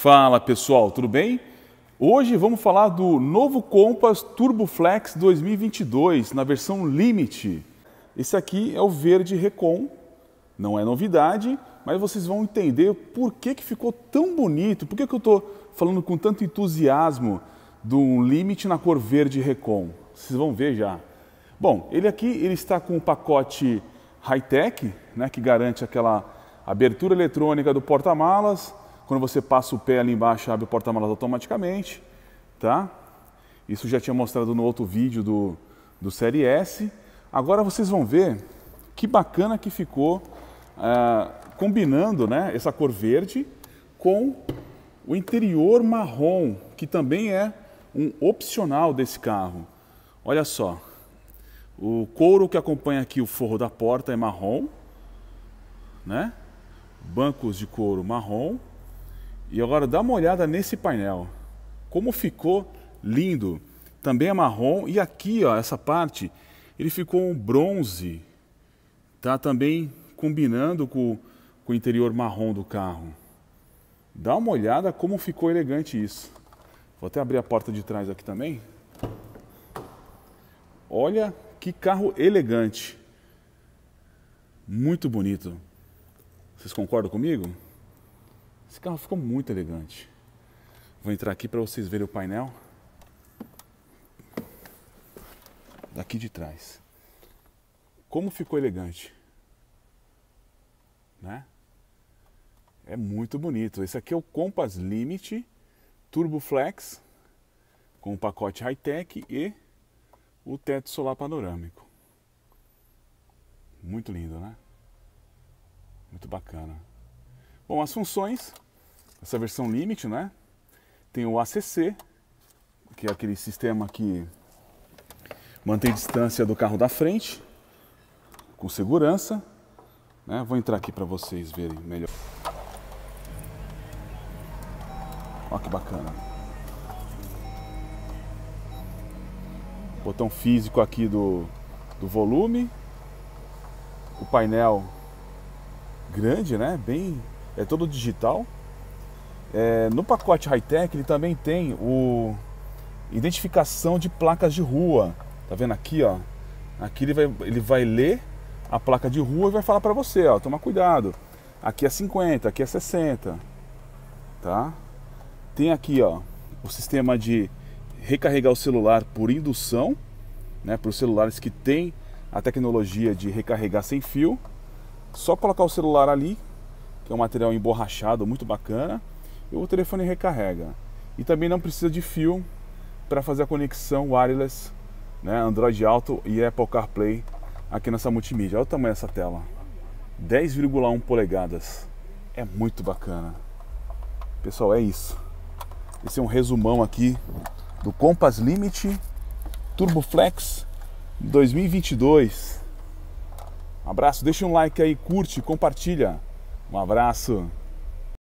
Fala pessoal, tudo bem? Hoje vamos falar do novo Compass Turbo Flex 2022 na versão Limite. Esse aqui é o verde Recon, não é novidade, mas vocês vão entender por que, que ficou tão bonito, por que, que eu estou falando com tanto entusiasmo do Limite na cor verde Recon. Vocês vão ver já. Bom, ele aqui ele está com o pacote high-tech, né, que garante aquela abertura eletrônica do porta-malas, quando você passa o pé ali embaixo, abre o porta-malas automaticamente, tá? Isso já tinha mostrado no outro vídeo do, do Série S. Agora vocês vão ver que bacana que ficou uh, combinando né, essa cor verde com o interior marrom, que também é um opcional desse carro. Olha só, o couro que acompanha aqui o forro da porta é marrom, né? Bancos de couro marrom e agora dá uma olhada nesse painel. Como ficou lindo. Também é marrom e aqui, ó, essa parte, ele ficou um bronze. Tá também combinando com, com o interior marrom do carro. Dá uma olhada como ficou elegante isso. Vou até abrir a porta de trás aqui também. Olha que carro elegante. Muito bonito. Vocês concordam comigo? Esse carro ficou muito elegante. Vou entrar aqui para vocês verem o painel. Daqui de trás. Como ficou elegante. Né? É muito bonito. Esse aqui é o Compass Limit Turbo Flex com o pacote high-tech e o teto solar panorâmico. Muito lindo, né? Muito bacana. Bom, as funções, essa versão Limit, né? Tem o ACC, que é aquele sistema que mantém distância do carro da frente, com segurança. Né? Vou entrar aqui para vocês verem melhor. Olha que bacana. Botão físico aqui do, do volume. O painel grande, né? Bem é todo digital. É, no pacote high-tech ele também tem o identificação de placas de rua. Tá vendo aqui, ó? Aqui ele vai, ele vai ler a placa de rua e vai falar para você, ó, toma cuidado. Aqui é 50, aqui é 60. Tá? Tem aqui, ó, o sistema de recarregar o celular por indução, né, para os celulares que tem a tecnologia de recarregar sem fio. Só colocar o celular ali, que é um material emborrachado muito bacana, e o telefone recarrega. E também não precisa de fio para fazer a conexão wireless, né, Android Auto e Apple CarPlay aqui nessa multimídia. Olha o tamanho dessa tela. 10,1 polegadas. É muito bacana. Pessoal, é isso. Esse é um resumão aqui do Compass Limit Turbo Flex 2022. Um abraço, deixa um like aí, curte, compartilha. Um abraço.